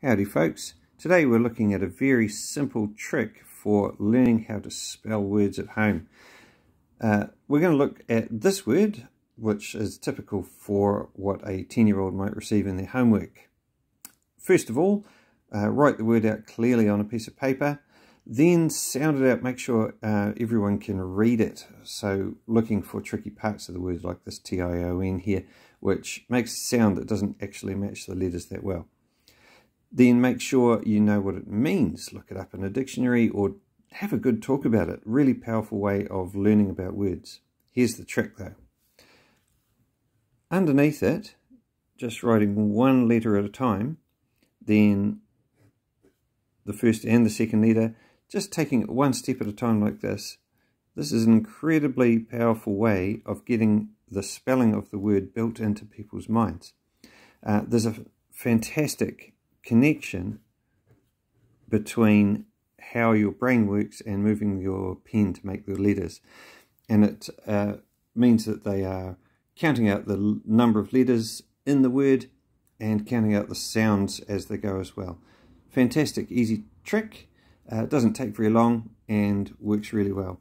Howdy folks. Today we're looking at a very simple trick for learning how to spell words at home. Uh, we're going to look at this word, which is typical for what a 10-year-old might receive in their homework. First of all, uh, write the word out clearly on a piece of paper, then sound it out, make sure uh, everyone can read it. So looking for tricky parts of the word like this T-I-O-N here, which makes a sound that doesn't actually match the letters that well. Then make sure you know what it means. Look it up in a dictionary or have a good talk about it. Really powerful way of learning about words. Here's the trick though. Underneath it, just writing one letter at a time, then the first and the second letter, just taking it one step at a time like this. This is an incredibly powerful way of getting the spelling of the word built into people's minds. Uh, there's a fantastic connection between how your brain works and moving your pen to make the letters. And it uh, means that they are counting out the number of letters in the word and counting out the sounds as they go as well. Fantastic, easy trick. Uh, doesn't take very long and works really well.